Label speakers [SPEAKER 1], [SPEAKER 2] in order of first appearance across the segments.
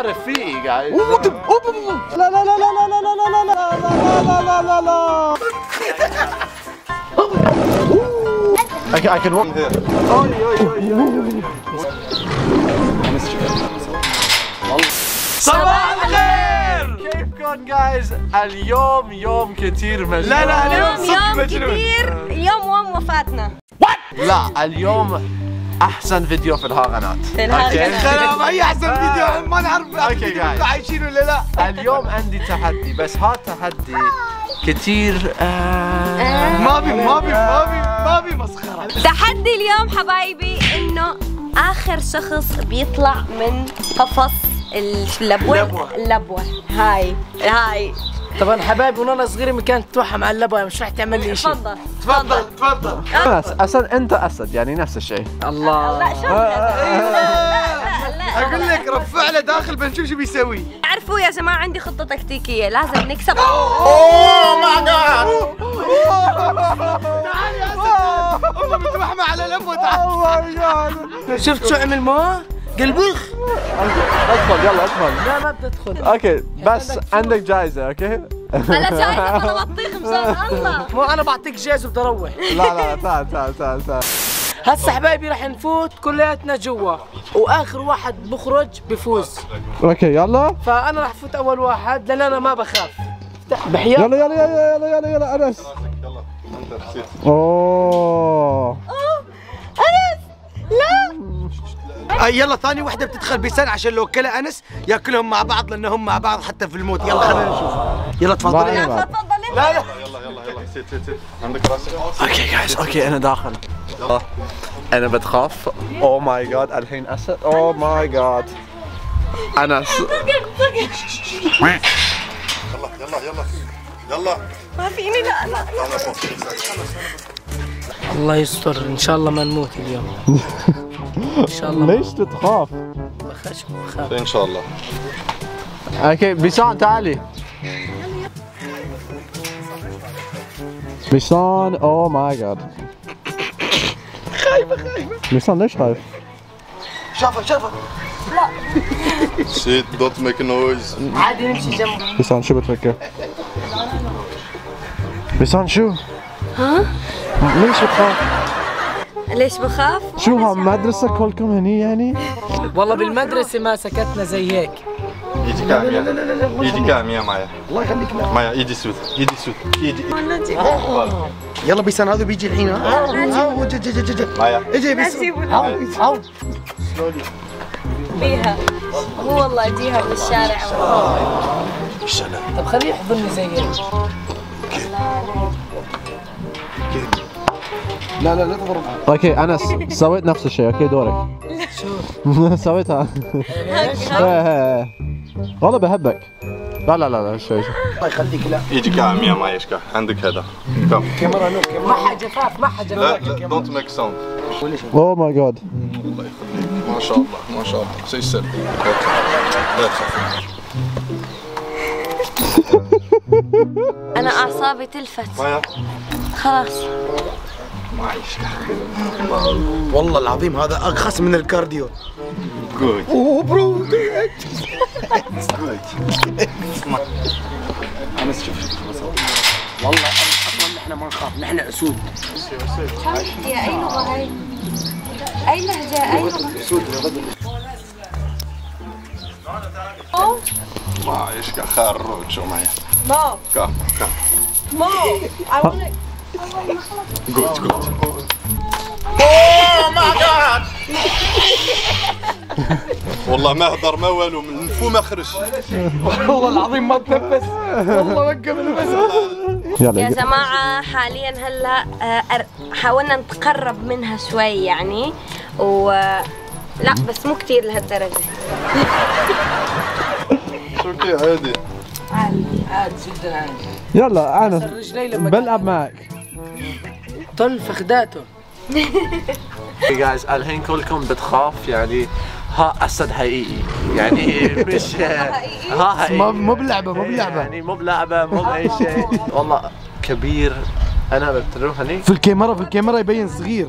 [SPEAKER 1] رفيقي guys
[SPEAKER 2] لا لا لا لا لا لا لا لا لا لا لا لا لا
[SPEAKER 1] I can, I can walk there صباح الخير كيفكم جايز اليوم يوم كتير مجنون
[SPEAKER 2] لا لا اليوم
[SPEAKER 3] يوم يوم كثير اليوم يوم وفاتنا
[SPEAKER 1] لا اليوم أحسن فيديو في الهاغنات.
[SPEAKER 3] في الهاغنات.
[SPEAKER 2] خلاص أي أحسن فيديو ما نعرف
[SPEAKER 1] guys.
[SPEAKER 2] عايشين ولا لا؟
[SPEAKER 1] اليوم عندي تحدي بس هذا تحدي كتير آه.
[SPEAKER 2] ما في ما في ما في ما في مسخرة.
[SPEAKER 3] تحدي اليوم حبايبي إنه آخر شخص بيطلع من قفص اللبوه
[SPEAKER 2] اللبوة.
[SPEAKER 3] اللبوه هاي هاي.
[SPEAKER 4] طبعا حبايبي وأنا صغير ما كانت توحم على اللبن مش راح تعمل لي شيء.
[SPEAKER 3] تفضل
[SPEAKER 2] تفضل تفضل.
[SPEAKER 1] أنس أسد أنت أسد يعني نفس الشيء.
[SPEAKER 4] الله.
[SPEAKER 3] لا شو لا لا لا
[SPEAKER 2] أقول لك رفع له داخل بنشوف شو بيسوي.
[SPEAKER 3] عرفوا يا جماعة عندي خطة تكتيكية لازم نكسب.
[SPEAKER 2] Oh! my God تعال يا أسد. أمه متوحمه على لمه تعال
[SPEAKER 4] شفت شو عمل معه؟ قلبخ
[SPEAKER 1] ادخل يلا ادخل
[SPEAKER 4] لا ما بدي ادخل
[SPEAKER 1] okay بس عندك جايزة okay؟
[SPEAKER 3] هلا جايزة أنا بطيخ مشان الله.
[SPEAKER 4] مو أنا بعطيك جاز وبدي أروح.
[SPEAKER 1] لا لا تعال تعال تعال تعال.
[SPEAKER 4] هسه حبايبي راح نفوت كلياتنا جوا وآخر واحد بخرج بفوز.
[SPEAKER 1] okay يلا.
[SPEAKER 4] فأنا راح افوت أول واحد لأن أنا ما بخاف. افتح بحياة.
[SPEAKER 1] يلا يلا يلا يلا يلا يلا أنس.
[SPEAKER 2] أوه. يلا ثاني وحدة بتدخل بسنة عشان لو كلا أنس ياكلهم مع بعض لأنهم مع بعض حتى في الموت. يلا خلينا نشوف. يلا تفضل
[SPEAKER 1] بعدين بعد.
[SPEAKER 3] تفضل انت
[SPEAKER 2] لا لا.
[SPEAKER 1] okay جايز okay أنا داخل. أنا بتخاف. oh my God الحين اسد oh my God انس
[SPEAKER 3] ما فيني لا لا.
[SPEAKER 4] الله يستر إن شاء الله ما نموت اليوم. إن شاء الله
[SPEAKER 1] ليش تتخاف؟
[SPEAKER 4] بخاف بخاف
[SPEAKER 5] إن شاء الله
[SPEAKER 1] okay بيسان تعالي بيسان oh my God خايفة خايفة بيسان ليش خايف؟
[SPEAKER 2] شافه شافه
[SPEAKER 5] shit don't make noise
[SPEAKER 4] عادي نمشي جنبه
[SPEAKER 1] بيسان شو بتفكر؟ بيسان شو؟ ها؟ ليش بتخاف؟
[SPEAKER 3] ليش بخاف؟
[SPEAKER 1] شو هم مدرسة كلكم هني يعني؟
[SPEAKER 4] والله بالمدرسة ما سكتنا زي هيك.
[SPEAKER 5] ايدي كامية. ايدي كامية معايا الله يخليك معايا ايدي سود ايدي سود ايدي
[SPEAKER 2] يلا بيسان هذا بيجي الحين ها.
[SPEAKER 5] معايا
[SPEAKER 2] أجي بيسان.
[SPEAKER 3] أجيبه بيها. هو والله اجيها بالشارع
[SPEAKER 4] طب خليه يحضني زي هيك.
[SPEAKER 2] لا لا لا تضرب.
[SPEAKER 1] أوكي انس سويت نفس الشيء. أوكي دورك.
[SPEAKER 4] شو؟
[SPEAKER 1] سويتها. والله بحبك. لا لا لا لا شوي شوي
[SPEAKER 2] الله يخليك لا.
[SPEAKER 5] ايدي كامية معايا اشكال عندك هذا. كم؟
[SPEAKER 2] كاميرا نو كاميرا.
[SPEAKER 4] ما حد جفاف ما حد
[SPEAKER 5] لا
[SPEAKER 4] جفاف
[SPEAKER 5] لا دونت ميك ساوند
[SPEAKER 1] اوه ماي جاد
[SPEAKER 5] الله يخليك. ما شاء الله ما شاء الله. شيء سر لا تخاف
[SPEAKER 3] أنا أعصابي تلفت. خلاص.
[SPEAKER 2] والله العظيم هذا أرخص من ال
[SPEAKER 5] cardio.
[SPEAKER 2] good أوه
[SPEAKER 5] bro good أنا شوف.
[SPEAKER 2] والله أصلا نحن ما نخاف نحن أسود.
[SPEAKER 3] يا أي لغة هاي أي لهجة أي لغة
[SPEAKER 5] أسود يا بدر. ما إيش خروج شو معي؟
[SPEAKER 3] مو.
[SPEAKER 5] كا كا.
[SPEAKER 3] مو. I wanna
[SPEAKER 5] جود جود والله ما هدر ما والو من فو ما خرج
[SPEAKER 2] والله العظيم ما تنفس والله وقف النفس
[SPEAKER 3] يا جماعة حاليا هلا آه، حاولنا نتقرب منها شوي يعني و لا بس مو كتير لهالدرجة.
[SPEAKER 5] شو أوكي عادي.
[SPEAKER 4] عادي عادي جدا. عادي
[SPEAKER 1] يلا
[SPEAKER 4] لما
[SPEAKER 1] بلعب معك.
[SPEAKER 4] طل فخداته.
[SPEAKER 1] جايز الحين كلكم بتخاف يعني ها أسد حقيقي. يعني مش ها حقيقي؟
[SPEAKER 2] ما- مو بلعبة، مو بلعبة.
[SPEAKER 1] يعني مو بلعبة مو بأي شيء. والله كبير. أنا بتروح هني؟
[SPEAKER 2] في الكاميرا في الكاميرا يبين صغير.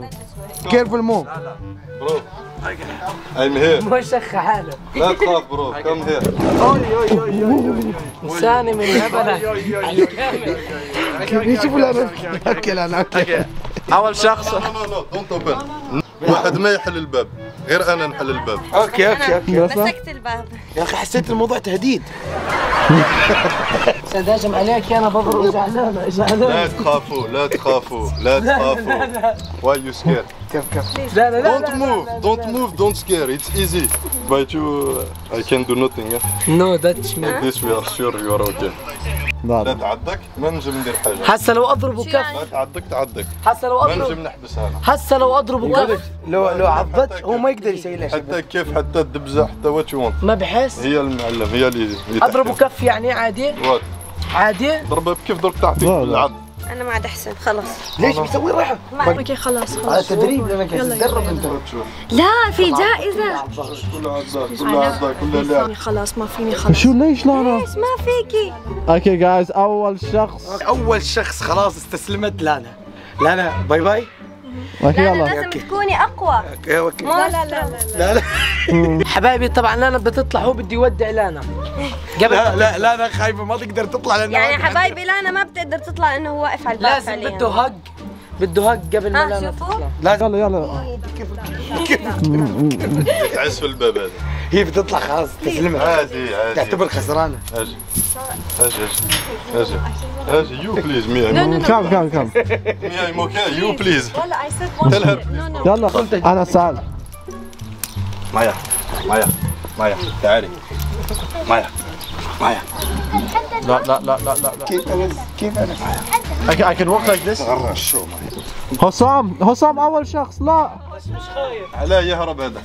[SPEAKER 2] كيرفل مو
[SPEAKER 5] برو. I'm here.
[SPEAKER 4] موشخ حاله.
[SPEAKER 5] لا تخاف برو. Come here.
[SPEAKER 4] ثاني من هبله
[SPEAKER 2] شوفوا الانس أوكي الان أوكي
[SPEAKER 1] أول شخص.
[SPEAKER 5] واحد ما يحل الباب. غير أنا نحل الباب.
[SPEAKER 2] أوكي أوكي أوكي
[SPEAKER 3] مسكت الباب
[SPEAKER 2] يا أخي حسيت الموضوع تهديد
[SPEAKER 4] سيد هاجم عليك أنا بضرب زعلانه زعلانه
[SPEAKER 5] لا تخافوا لا تخافوا لا تخافوا. Why you scared?
[SPEAKER 2] كيف كيف
[SPEAKER 4] لا لا لا
[SPEAKER 5] Don't move. Don't move. Don't scare. It's easy. But you, I can do nothing. Yeah?
[SPEAKER 4] نو داتش مي
[SPEAKER 5] This we are sure you are okay.
[SPEAKER 1] لا
[SPEAKER 5] لا
[SPEAKER 1] لا
[SPEAKER 5] تعدك ما نجم ندير حاجة.
[SPEAKER 4] هسه لو أضربه كف
[SPEAKER 5] لا تعدك تعدك.
[SPEAKER 4] هسه لو
[SPEAKER 5] ما
[SPEAKER 4] اضرب
[SPEAKER 5] نجم نحبسها أنا.
[SPEAKER 4] هسه لو أضربه كف
[SPEAKER 2] لو لو عضت هو ما يقدر يسوي شيء
[SPEAKER 5] حتى كيف حتى الدبزة حتى وات يو
[SPEAKER 4] ما بحس
[SPEAKER 5] هي المعلم هي اللي أضربه.
[SPEAKER 4] كف يعني عادي
[SPEAKER 5] وات
[SPEAKER 4] عادي؟
[SPEAKER 5] ضربه بكيف ضرب تعطيك. بالعض
[SPEAKER 3] أنا ما عاد أحسن خلص
[SPEAKER 2] ليش بيسوي رعب؟
[SPEAKER 3] أوكي خلاص
[SPEAKER 2] هذا تدريب لانك تتدرب
[SPEAKER 5] أنت.
[SPEAKER 3] لا في
[SPEAKER 5] كلها كلها كلها لعب
[SPEAKER 3] خلاص ما فيني خلاص
[SPEAKER 1] شو ليش لا لا؟
[SPEAKER 3] ليش ما فيكي؟
[SPEAKER 1] أوكي جايز أول شخص.
[SPEAKER 2] أول شخص خلاص استسلمت لأنا. لانا bye
[SPEAKER 1] bye.
[SPEAKER 3] لا
[SPEAKER 1] يلا
[SPEAKER 3] لازم
[SPEAKER 2] okay.
[SPEAKER 3] تكوني أقوى. لا لا لا
[SPEAKER 2] لا لا
[SPEAKER 4] حبايبي طبعا لانا بتطلع هو بده يودع لانا قبل
[SPEAKER 2] لا لا لا لا خايفة ما تقدر تطلع لأنه
[SPEAKER 3] يعني حبايبي لانا ما بتقدر تطلع انه هو واقف على الباب
[SPEAKER 4] لازم. بده هق بده هق قبل ما
[SPEAKER 3] شوفوا
[SPEAKER 4] تطلع
[SPEAKER 1] يلا يلا.
[SPEAKER 5] تعس في الباب هذا.
[SPEAKER 2] هي بتطلع خلاص تستسلمت
[SPEAKER 5] عادي عادي
[SPEAKER 2] تعتبر
[SPEAKER 1] خسرانة. أجي
[SPEAKER 5] أجي أجي أجي أجي you
[SPEAKER 3] please me come come
[SPEAKER 5] come me
[SPEAKER 3] you please
[SPEAKER 1] يلا أنا سأل.
[SPEAKER 5] مايا مايا مايا. تعالي. مايا مايا.
[SPEAKER 1] لا لا لا لا لا.
[SPEAKER 2] كيف أنا كيف أنا
[SPEAKER 1] I can, I can walk like this.
[SPEAKER 5] غرش شو مايا؟
[SPEAKER 1] حسام حسام أول شخص لا.
[SPEAKER 5] علاه يهرب هذا.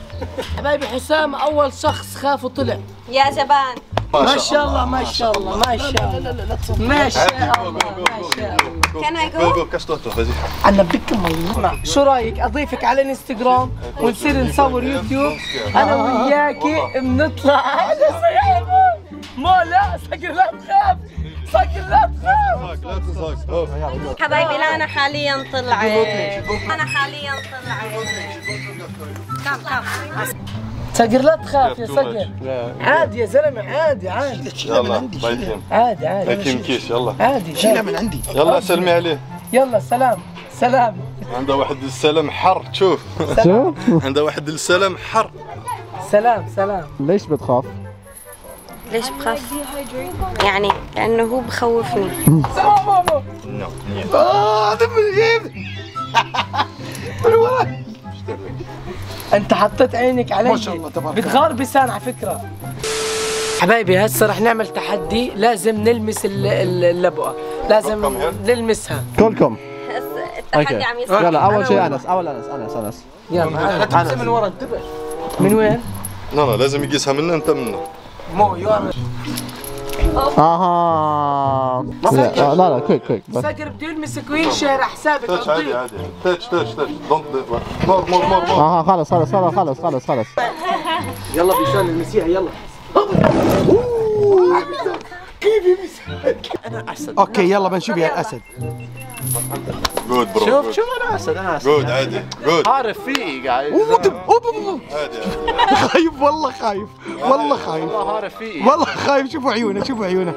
[SPEAKER 4] حبايبي حسام أول شخص خاف وطلع.
[SPEAKER 3] يا جبان
[SPEAKER 4] ما شاء الله ما شاء الله ما شاء الله. ما شاء الله ما شاء الله.
[SPEAKER 3] Can I go?
[SPEAKER 5] جو جو كاستوتو فازي
[SPEAKER 4] أنا بكم والله شو رايك أضيفك على الإنستغرام ونصير نصور يوتيوب. أنا وياكي بنطلع. على سيارة ما لا صقر لا تخاف. صقر لا تخاف
[SPEAKER 5] لا تزاق
[SPEAKER 3] حبايبي لانا حاليا طلعت أنا حاليا طلعت كم كم؟
[SPEAKER 4] صقر لا تخاف يا صقر عادي يا زلمة عادي عادي.
[SPEAKER 5] يلا بايتين.
[SPEAKER 4] عادي عادي.
[SPEAKER 5] بايتين كيس يلا.
[SPEAKER 4] عادي
[SPEAKER 2] شيلها من عندي.
[SPEAKER 5] يلا سلمي عليه.
[SPEAKER 4] يلا سلام سلام.
[SPEAKER 5] عنده واحد السلام حر شوف.
[SPEAKER 1] شو
[SPEAKER 5] عنده واحد السلام حر.
[SPEAKER 4] سلام سلام.
[SPEAKER 1] ليش بتخاف؟
[SPEAKER 3] ليش بخاف؟ يعني لأنه هو بخوفني.
[SPEAKER 4] سلام بابا
[SPEAKER 2] آه هذا من وراي
[SPEAKER 4] أنت حطيت عينك علي.
[SPEAKER 2] ما شاء الله تبارك الله.
[SPEAKER 4] بتغار بيسان على فكرة. حبايبي هسه رح نعمل تحدي. لازم نلمس ال- ال- اللبقة. لازم؟ نلمسها.
[SPEAKER 1] كلكم
[SPEAKER 3] التحدي عم يصير.
[SPEAKER 1] يلا أول
[SPEAKER 4] أنا
[SPEAKER 1] شيء
[SPEAKER 4] وين؟
[SPEAKER 1] أنس أول أنس أنس أنس.
[SPEAKER 4] يلا.
[SPEAKER 2] لا تمسك من ورا انتبه.
[SPEAKER 4] من وين؟
[SPEAKER 5] لا لا لازم يقيسها منا انت منا
[SPEAKER 1] أها. لا لا لا quick quick بس.
[SPEAKER 4] سكر بده يلمسك وينشر حسابك
[SPEAKER 5] touch عادي عادي touch touch touch don't more more more more
[SPEAKER 1] أها خلص خلص خلص خلص خلص خلص.
[SPEAKER 2] يلا بيسان المسيه يلا.
[SPEAKER 1] أنا أسد.
[SPEAKER 2] okay يلا بنشوف يا الاسد
[SPEAKER 5] good bro
[SPEAKER 1] شوف شوف أنا اسد أنا اسد
[SPEAKER 5] good عادي. good
[SPEAKER 1] عارف فيه قاعد.
[SPEAKER 5] عادي.
[SPEAKER 2] خايف والله خايف. والله خايف.
[SPEAKER 1] والله عارف فيه
[SPEAKER 2] والله خايف. شوفوا عيونه شوفوا عيونه.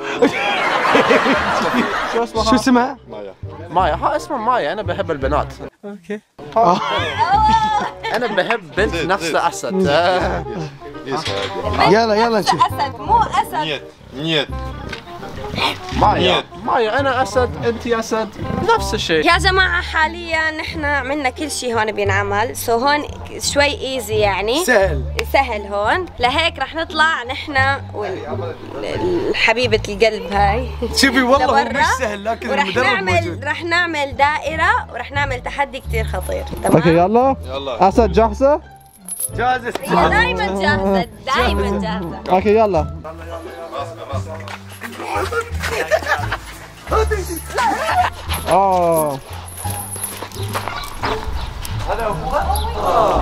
[SPEAKER 1] شو اسمها
[SPEAKER 2] شو اسمها؟
[SPEAKER 5] مايا.
[SPEAKER 1] مايا. ها اسمها مايا. أنا بحب البنات. okay. أنا بحب بنت نفسها
[SPEAKER 5] أسد.
[SPEAKER 2] يلا يلا نشوف
[SPEAKER 3] أسد مو أسد.
[SPEAKER 5] نيت نيت.
[SPEAKER 1] مايا. مايا أنا أسد انت أسد. نفس الشيء.
[SPEAKER 3] يا جماعة حاليا نحن عملنا كل شيء هون بينعمل so هون شوي easy يعني.
[SPEAKER 2] سهل.
[SPEAKER 3] سهل هون. لهيك رح نطلع نحن وحبيبة القلب هاي.
[SPEAKER 2] شوفي والله هو مش سهل لكن
[SPEAKER 3] ورح
[SPEAKER 2] المدرب
[SPEAKER 3] نعمل
[SPEAKER 2] موجود.
[SPEAKER 3] رح نعمل دائرة ورح نعمل تحدي كتير خطير.
[SPEAKER 1] okay
[SPEAKER 3] تمام؟
[SPEAKER 1] يلا.
[SPEAKER 5] يلا.
[SPEAKER 1] أسد جاهزة؟
[SPEAKER 2] جاهزة.
[SPEAKER 3] هي دايما جاهزة دايما جاهزة.
[SPEAKER 1] okay يلا. آه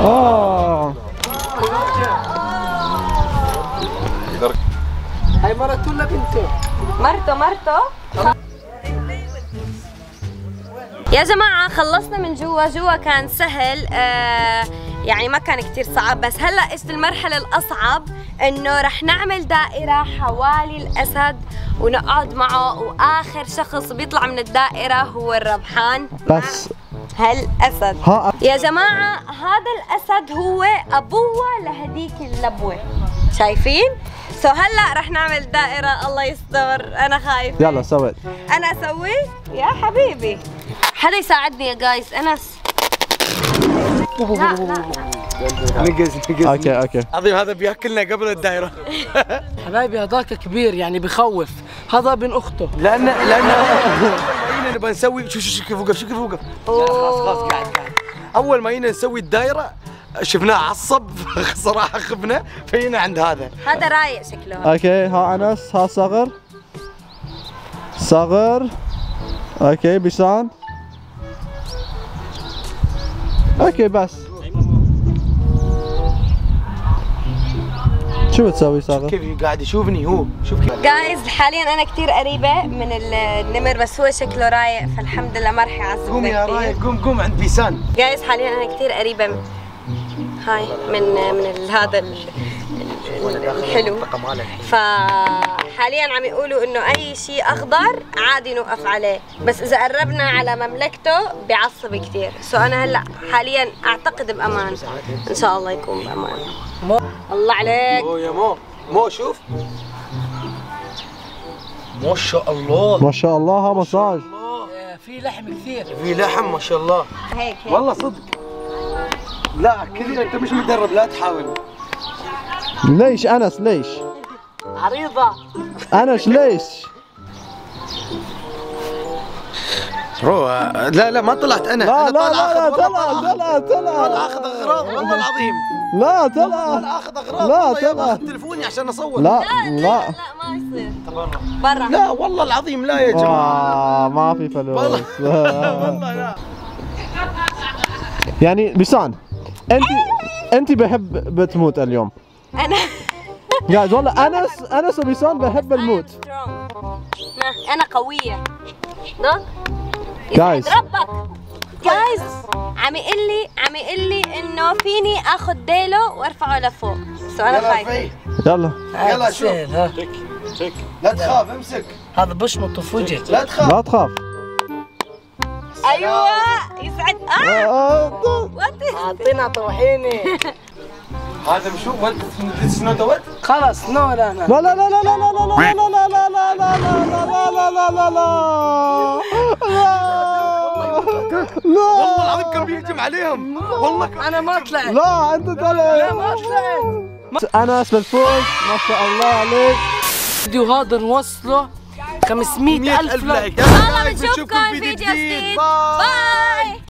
[SPEAKER 1] آه
[SPEAKER 4] هاي مرته ولا بنته؟
[SPEAKER 3] مرته مرته يا جماعة خلصنا من جوا جوا كان سهل آه يعني ما كان كتير صعب بس هلأ اجت المرحلة الأصعب إنه رح نعمل دائرة حوالي الأسد ونقعد معه وآخر شخص بيطلع من الدائرة هو الربحان
[SPEAKER 1] بس.
[SPEAKER 3] هالأسد.
[SPEAKER 1] ها.
[SPEAKER 3] يا جماعة هذا الأسد هو أبوه لهديك اللبوة. شايفين؟ so هلأ رح نعمل دائرة الله يستر. أنا خايفة.
[SPEAKER 1] يلا سويت
[SPEAKER 3] أنا أسوي؟ يا حبيبي. حدا يساعدني يا guys أنس لا لا لا.
[SPEAKER 2] نقز نقز.
[SPEAKER 1] okay okay.
[SPEAKER 2] عظيم هذا بيأكلنا قبل الدائره
[SPEAKER 4] حبايبي هذاك كبير يعني بخوف. هذا ابن أخته.
[SPEAKER 2] لأن لأن أول ما نبغى نسوي شوف شوف كيف وقف شوف كيف وقف. خلاص خلاص قاعد قاعد. أول ما جينا نسوي الدائره شفناه عصب صراحة خفنا فينا عند هذا.
[SPEAKER 3] هذا رايق شكله.
[SPEAKER 1] okay ها أنس ها صغر. صغر. okay بيسان okay بس شو بتسوي صغر؟
[SPEAKER 2] كيف قاعد يشوفني هو. شوف كيف.
[SPEAKER 3] guys حاليا أنا كتير قريبة من النمر بس هو شكله رايق فالحمد لله ما رح يعذبنا
[SPEAKER 2] قوم يا. رايق قوم قوم عند بيسان.
[SPEAKER 3] guys حاليا أنا كثير قريبة من هاي من من هذا ال- ال- فحاليا عم يقولوا إنه أي شيء أخضر عادي نوقف عليه. بس إذا قربنا على مملكته بيعصب كثير سو أنا هلأ حاليا أعتقد بأمان. إن شاء الله يكون بأمان. الله عليك.
[SPEAKER 2] اوه يا مو. مو شوف. ما شاء الله.
[SPEAKER 1] ما شاء الله ها مساج.
[SPEAKER 4] في لحم كثير.
[SPEAKER 2] في لحم ما شاء الله.
[SPEAKER 3] هيك هيك.
[SPEAKER 2] والله صدق. لا كذا أنت مش مدرب لا تحاول.
[SPEAKER 1] ليش أنس؟ ليش؟
[SPEAKER 4] عريضة.
[SPEAKER 1] انس ليش؟
[SPEAKER 2] برو لا لا ما طلعت أنا.
[SPEAKER 1] لا
[SPEAKER 2] أنا
[SPEAKER 1] لا
[SPEAKER 2] طالع
[SPEAKER 1] لا لا طلع طلع
[SPEAKER 2] طالع.
[SPEAKER 1] طلع
[SPEAKER 2] أخذ أغراض والله العظيم.
[SPEAKER 1] لا طلع.
[SPEAKER 2] طالع أخذ أغراض
[SPEAKER 1] لا، طلع.
[SPEAKER 2] أخذ تليفوني عشان أصور.
[SPEAKER 1] لا
[SPEAKER 3] لا
[SPEAKER 1] لا.
[SPEAKER 3] لا ما يصير. برا.
[SPEAKER 2] لا والله العظيم لا يا جماعة.
[SPEAKER 1] آه ما في فلوس.
[SPEAKER 2] والله. لا.
[SPEAKER 1] يعني بيسان أنت أنت بحب بتموت اليوم.
[SPEAKER 3] أنا
[SPEAKER 1] جايز والله انس أنس وبيسان بحب الموت.
[SPEAKER 3] أنا قوية. ده
[SPEAKER 1] جايز
[SPEAKER 3] ربك جايز عم يقول لي عم يقول لي إنه فيني آخذ ديله وأرفعه لفوق. سو أنا
[SPEAKER 2] رفيع
[SPEAKER 1] يلا.
[SPEAKER 2] يلا شوف.
[SPEAKER 4] سهل، ها.
[SPEAKER 2] لا تخاف امسك.
[SPEAKER 4] هذا بشمط في وجهك
[SPEAKER 2] لا تخاف.
[SPEAKER 1] لا تخاف.
[SPEAKER 3] أيوه يسعد آه.
[SPEAKER 1] آه،
[SPEAKER 3] وات
[SPEAKER 4] أعطينا طوحيني.
[SPEAKER 2] هذا مشو وات ذيس نوت وات
[SPEAKER 4] خلاص نور أنا
[SPEAKER 1] لا لا لا لا لا لا لا لا لا لا لا لا لا لا لا لا لا
[SPEAKER 2] والله العظيم كان بيهجم عليهم والله
[SPEAKER 4] أنا ما طلعت
[SPEAKER 1] لا انت
[SPEAKER 4] لا
[SPEAKER 1] طلع
[SPEAKER 4] ما طلعت
[SPEAKER 1] انس بالفوز ما شاء الله عليك
[SPEAKER 4] الفيديو هذا نوصله 500
[SPEAKER 2] 100
[SPEAKER 4] ألف
[SPEAKER 2] لايك
[SPEAKER 3] والله بنشوفكم فيديو جديد باي